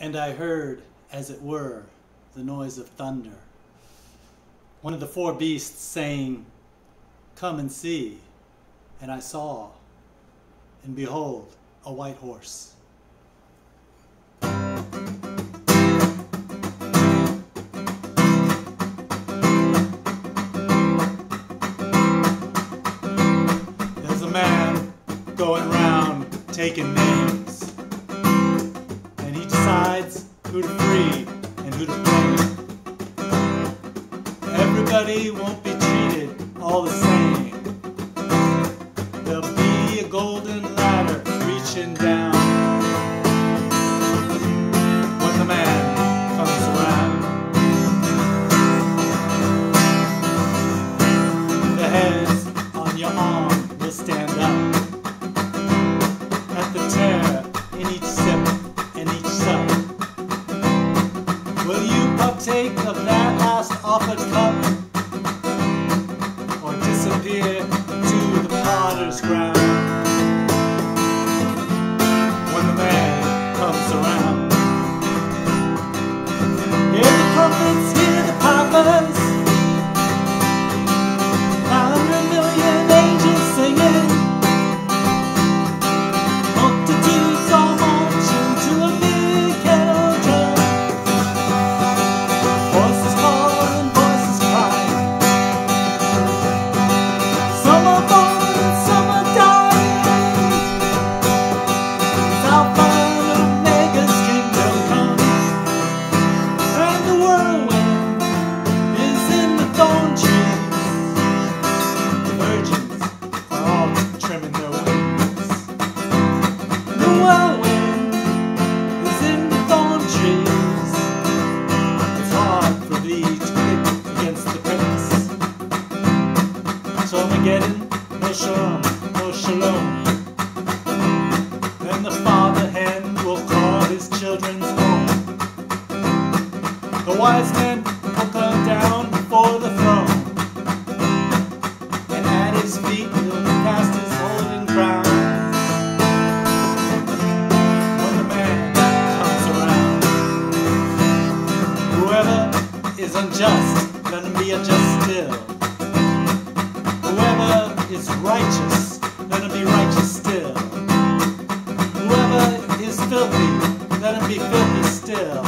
And I heard, as it were, the noise of thunder. One of the four beasts saying, Come and see. And I saw, and behold, a white horse. There's a man going round taking names, Everybody won't be treated all the same. There'll be a golden ladder reaching down when the man comes around. The on your arm will stand up at the tear in each sip and each. Will you partake of that last offered cup? Disappear to the potter's ground? When the man comes around. Hear the trumpets, hear the pipers. Against the pricks. So Armageddon, no shalom, no shalom. Then the father hen will call his children's home. The wise men unjust, let him be unjust still. Whoever is righteous, let him be righteous still. Whoever is filthy, let him be filthy still.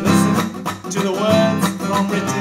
Listen to the words from written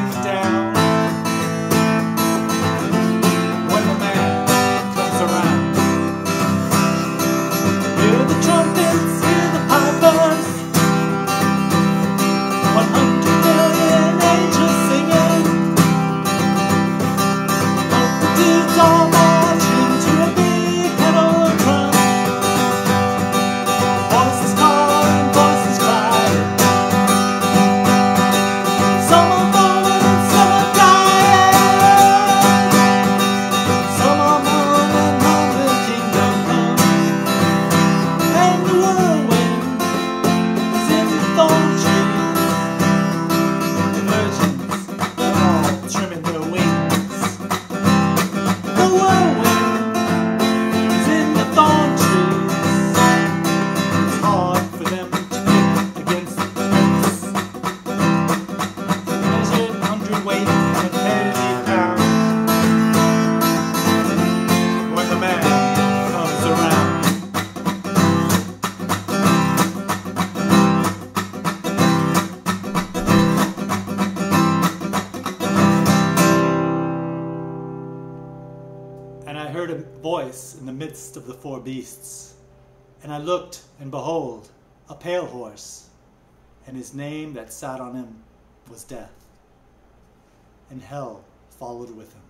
And I heard a voice in the midst of the four beasts. And I looked, and behold, a pale horse, and his name that sat on him was Death. And hell followed with him.